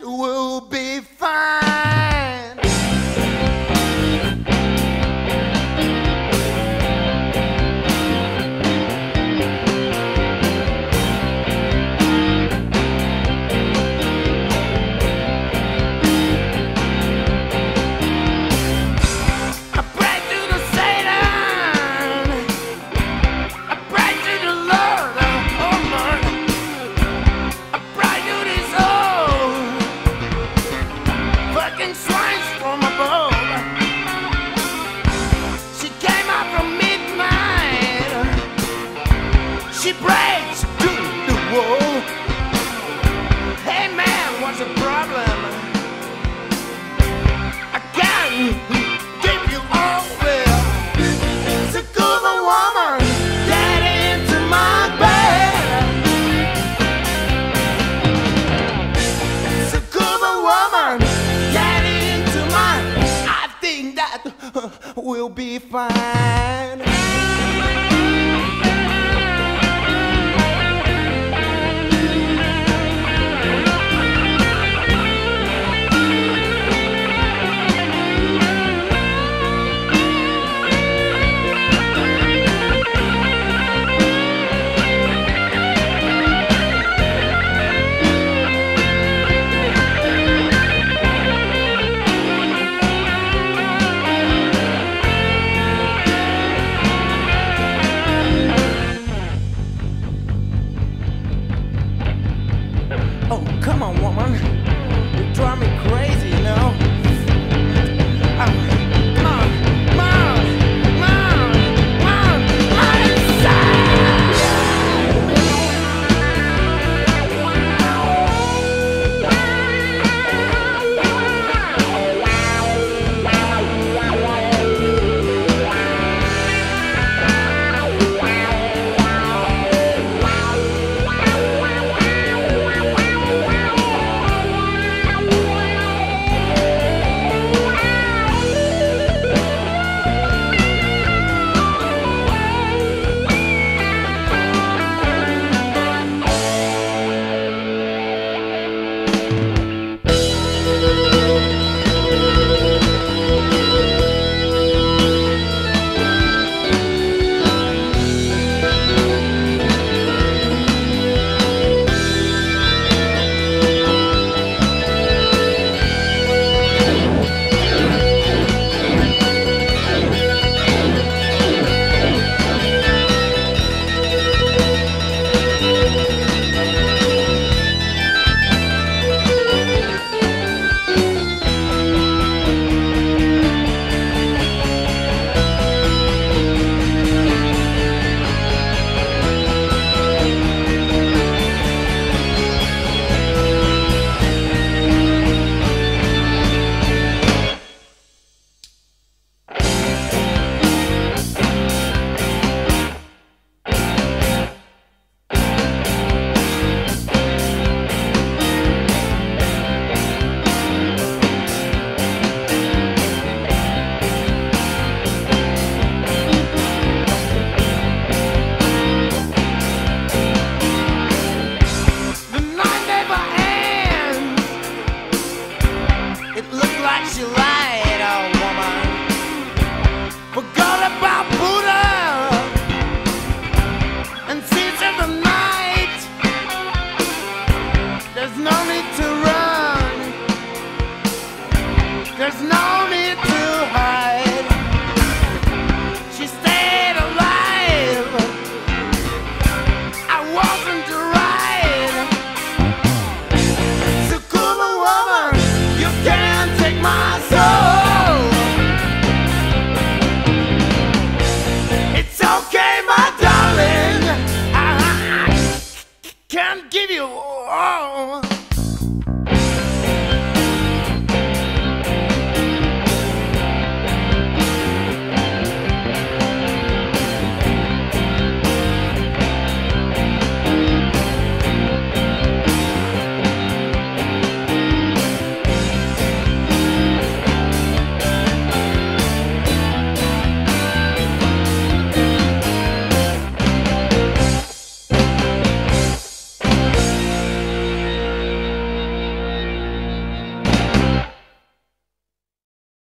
We'll be fine. woman, get into mine. I think that uh, we'll be fine. Oh.